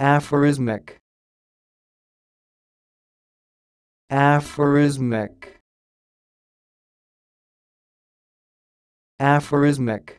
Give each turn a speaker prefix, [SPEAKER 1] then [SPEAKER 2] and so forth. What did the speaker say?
[SPEAKER 1] aphorismic. Aphorismic. Aphorismic.